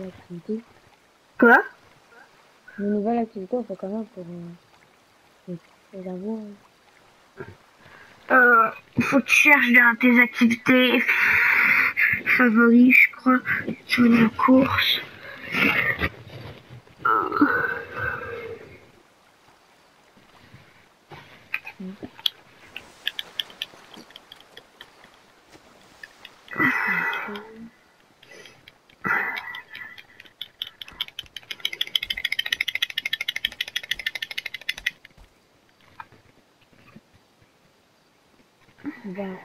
nouvelle activité. Quoi? Une nouvelle activité, on fait comment pour, euh, pour avoir Euh, faut que tu cherches dans tes activités favoris, je crois, sur la course. Да.